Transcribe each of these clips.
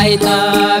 Baita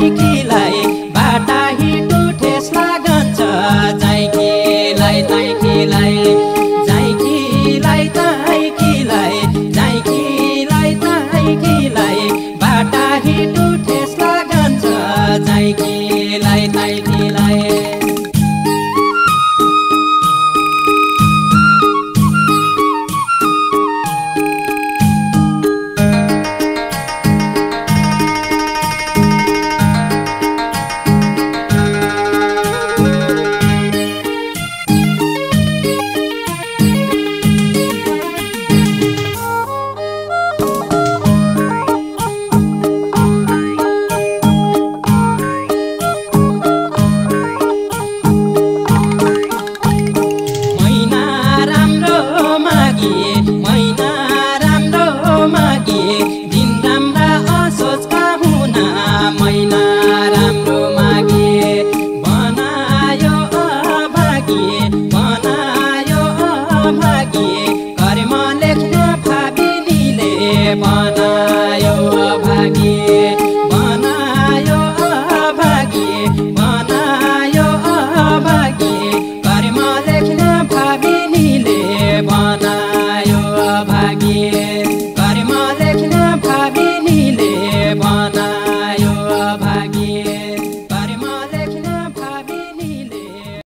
sei que pagi